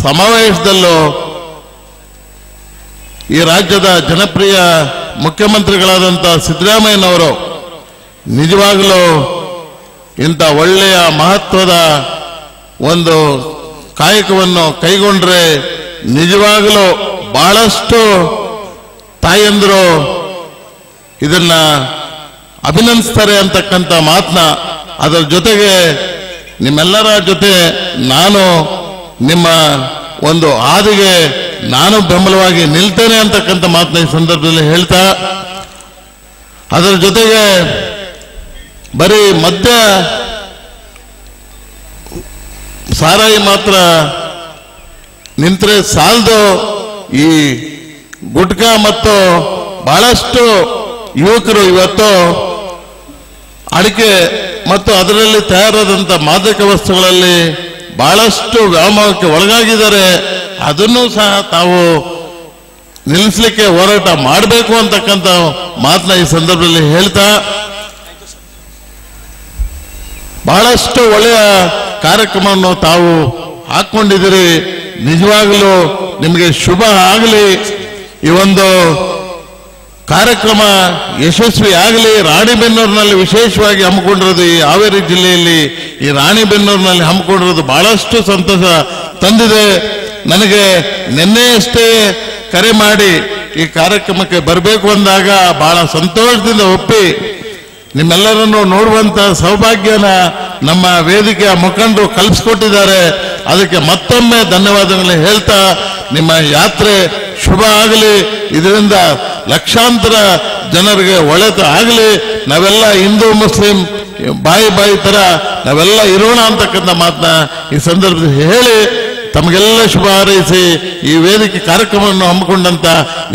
ಸಮಾವೇಶದಲ್ಲೂ ಈ ರಾಜ್ಯದ ಜನಪ್ರಿಯ ಮುಖ್ಯಮಂತ್ರಿಗಳಾದಂಥ ಸಿದ್ದರಾಮಯ್ಯನವರು ನಿಜವಾಗಲೂ ಇಂಥ ಒಳ್ಳೆಯ ಮಹತ್ವದ ಒಂದು ಕಾಯಕವನ್ನು ಕೈಗೊಂಡ್ರೆ ನಿಜವಾಗಲೂ ಬಹಳಷ್ಟು ತಾಯಂದರು ಇದನ್ನ ಅಭಿನಂದಿಸ್ತಾರೆ ಅಂತಕ್ಕಂಥ ಮಾತನ್ನ ಅದರ ಜೊತೆಗೆ ನಿಮ್ಮೆಲ್ಲರ ಜೊತೆ ನಾನು ನಿಮ್ಮ ಒಂದು ಹಾದಿಗೆ ನಾನು ಬೆಂಬಲವಾಗಿ ನಿಲ್ತೇನೆ ಅಂತಕ್ಕಂಥ ಮಾತನ್ನ ಈ ಸಂದರ್ಭದಲ್ಲಿ ಹೇಳ್ತಾ, ಅದರ ಜೊತೆಗೆ ಬರೀ ಮದ್ಯ ಸಾರಾಯಿ ಮಾತ್ರ ನಿಂತರೆ ಸಾಲದು ಈ ಗುಟ್ಕಾ ಮತ್ತು ಬಹಳಷ್ಟು ಯುವಕರು ಇವತ್ತು ಅಡಿಕೆ ಮತ್ತು ಅದರಲ್ಲಿ ತಯಾರಾದಂಥ ಮಾದಕ ವಸ್ತುಗಳಲ್ಲಿ ಬಹಳಷ್ಟು ವ್ಯಾಮೋಹಕ್ಕೆ ಒಳಗಾಗಿದ್ದಾರೆ. ಅದನ್ನು ಸಹ ತಾವು ನಿಲ್ಲಿಸಲಿಕ್ಕೆ ಹೋರಾಟ ಮಾಡಬೇಕು ಅಂತಕ್ಕಂಥ ಮಾತನ್ನ ಈ ಸಂದರ್ಭದಲ್ಲಿ ಹೇಳ್ತಾ, ಬಹಳಷ್ಟು ಒಳ್ಳೆಯ ಕಾರ್ಯಕ್ರಮವನ್ನು ತಾವು ಹಾಕೊಂಡಿದ್ದೀರಿ. ನಿಜವಾಗಲೂ ನಿಮಗೆ ಶುಭ ಆಗಲಿ. ಈ ಒಂದು ಕಾರ್ಯಕ್ರಮ ಯಶಸ್ವಿ ಆಗಲಿ ರಾಣಿಬೆನ್ನೂರಿನಲ್ಲಿ ವಿಶೇಷವಾಗಿ ಹಮ್ಮಿಕೊಂಡಿರೋದು ಈ ಹಾವೇರಿ ಜಿಲ್ಲೆಯಲ್ಲಿ ಈ ರಾಣಿಬೆನ್ನೂರಿನಲ್ಲಿ ಹಮ್ಮಿಕೊಂಡಿರೋದು ಬಹಳಷ್ಟು ಸಂತಸ ತಂದಿದೆ. ನನಗೆ ನಿನ್ನೆಯಷ್ಟೇ ಕರೆ ಮಾಡಿ ಈ ಕಾರ್ಯಕ್ರಮಕ್ಕೆ ಬರಬೇಕು ಅಂದಾಗ ಬಹಳ ಸಂತೋಷದಿಂದ ಒಪ್ಪಿ ನಿಮ್ಮೆಲ್ಲರನ್ನು ನೋಡುವಂತ ಸೌಭಾಗ್ಯನ ನಮ್ಮ ವೇದಿಕೆಯ ಮುಖಂಡರು ಕಲ್ಪಿಸ್ಕೊಟ್ಟಿದ್ದಾರೆ. ಅದಕ್ಕೆ ಮತ್ತೊಮ್ಮೆ ಧನ್ಯವಾದಗಳನ್ನು ಹೇಳ್ತಾ ನಿಮ್ಮ ಯಾತ್ರೆ ಶುಭ ಆಗಲಿ. ಇದರಿಂದ ಲಕ್ಷಾಂತರ ಜನರಿಗೆ ಒಳ್ಳೆದು ಆಗಲಿ, ನಾವೆಲ್ಲ ಹಿಂದೂ, ಮುಸ್ಲಿಂ, ಬಾಯಿ ಬಾಯಿ ತರ ನಾವೆಲ್ಲ ಇರೋಣ ಅಂತಕ್ಕಂಥ ಮಾತನ್ನ ಈ ಸಂದರ್ಭದಲ್ಲಿ ಹೇಳಿ, ತಮಗೆಲ್ಲ ಶುಭ ಹಾರೈಸಿ ಈ ವೇದಿಕೆ ಕಾರ್ಯಕ್ರಮವನ್ನು ಹಮ್ಮಿಕೊಂಡಂತ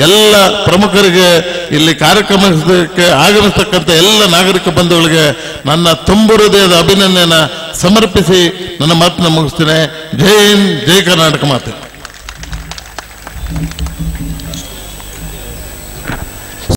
ಎಲ್ಲ ಪ್ರಮುಖರಿಗೆ ಇಲ್ಲಿ ಕಾರ್ಯಕ್ರಮಕ್ಕೆ ಆಗಮಿಸ್ತಕ್ಕಂಥ ಎಲ್ಲ ನಾಗರಿಕ ಬಂಧುಗಳಿಗೆ ನನ್ನ ತುಂಬು ಹೃದಯದ ಅಭಿನಂದನೆಯನ್ನ ಸಮರ್ಪಿಸಿ ನನ್ನ ಮಾತನ್ನ ಮುಗಿಸ್ತೇನೆ. ಜೈ ಹಿಂದ್, ಜೈ ಕರ್ನಾಟಕ ಮಾತೆ.